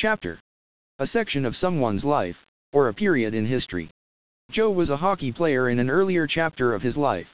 Chapter. A section of someone's life, or a period in history. Joe was a hockey player in an earlier chapter of his life.